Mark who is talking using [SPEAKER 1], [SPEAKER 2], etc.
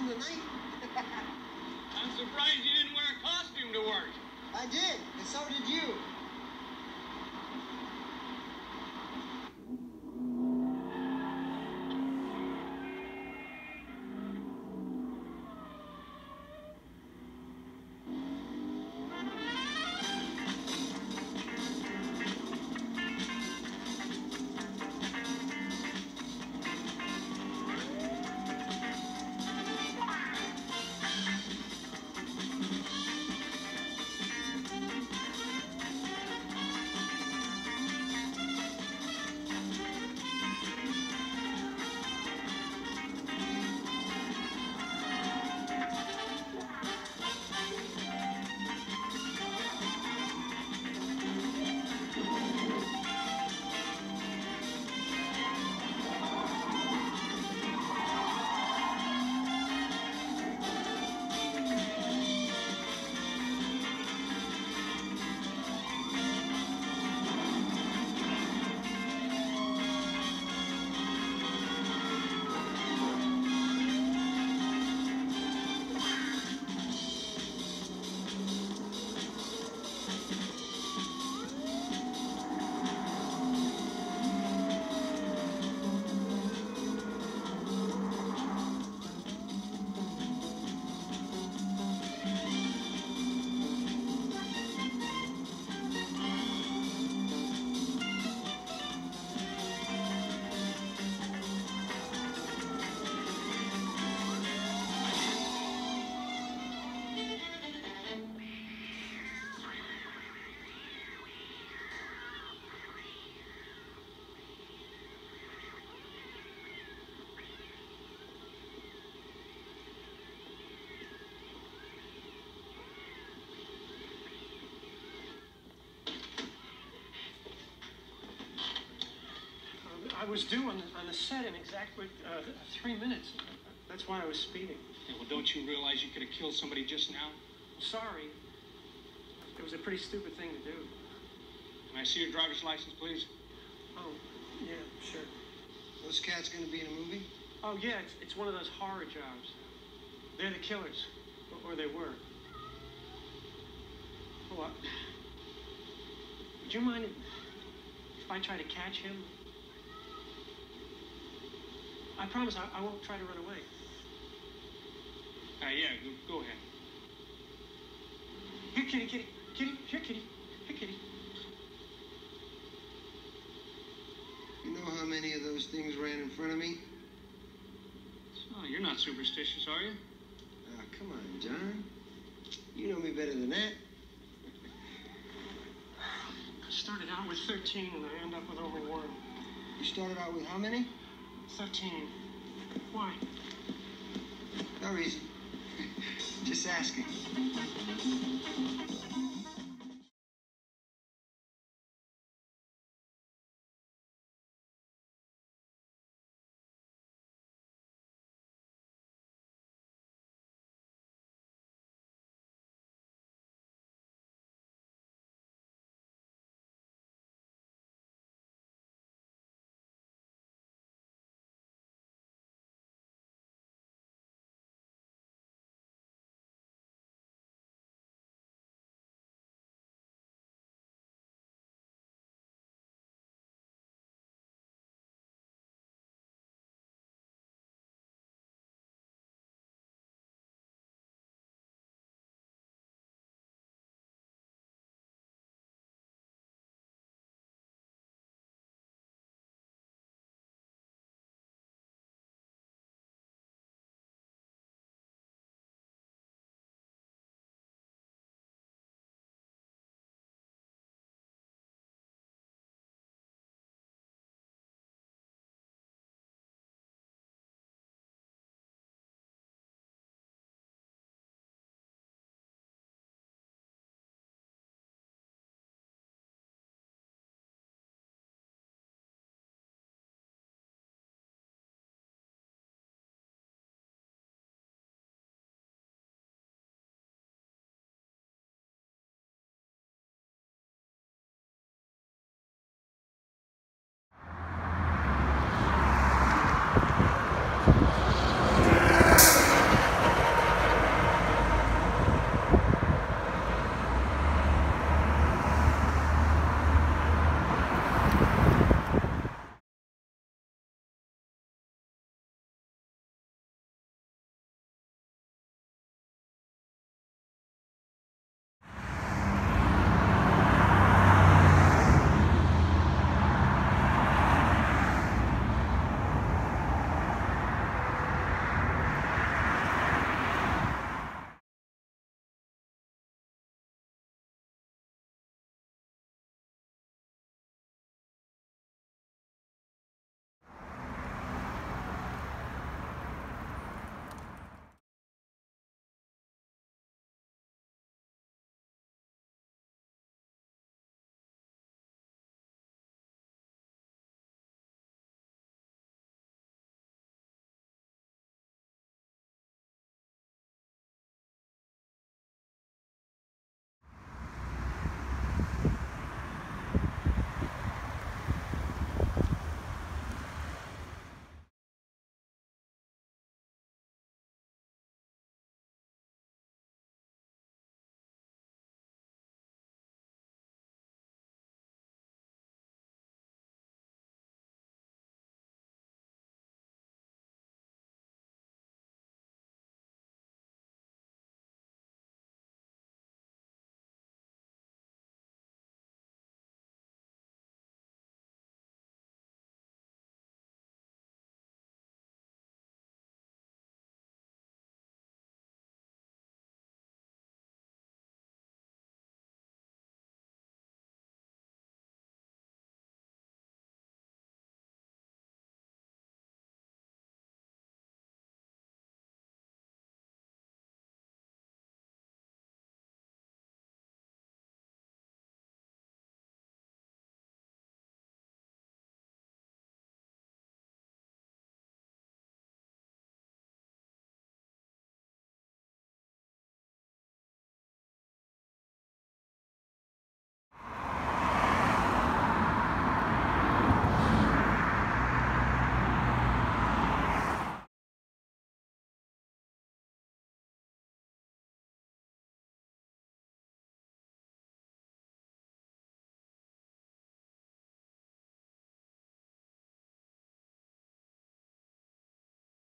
[SPEAKER 1] in the night.
[SPEAKER 2] I'm surprised you didn't wear a costume to work.
[SPEAKER 1] I did, and so did you.
[SPEAKER 3] Was due on the, on the set in exactly uh, three minutes. That's why I was speeding.
[SPEAKER 2] Yeah, well, don't you realize you could have killed somebody just now?
[SPEAKER 3] Sorry. It was a pretty stupid thing to do.
[SPEAKER 2] Can I see your driver's license, please?
[SPEAKER 3] Oh, yeah, sure.
[SPEAKER 1] Those cats gonna be in a movie?
[SPEAKER 3] Oh, yeah, it's, it's one of those horror jobs. They're the killers, or, or they were. What? uh, would you mind if, if I try to catch him? I promise I, I won't try to run away.
[SPEAKER 2] Uh, yeah, go, go ahead.
[SPEAKER 3] Here, kitty, kitty, kitty, here, kitty, here, kitty.
[SPEAKER 1] You know how many of those things ran in front of me?
[SPEAKER 2] Oh, you're not superstitious, are you?
[SPEAKER 1] Ah, come on, John. You know me better than that.
[SPEAKER 3] I started out with 13 and I end up with over one.
[SPEAKER 1] You started out with how many?
[SPEAKER 3] 13. Why?
[SPEAKER 1] No reason. Just asking.